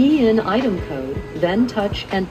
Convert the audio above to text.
Key in item code, then touch and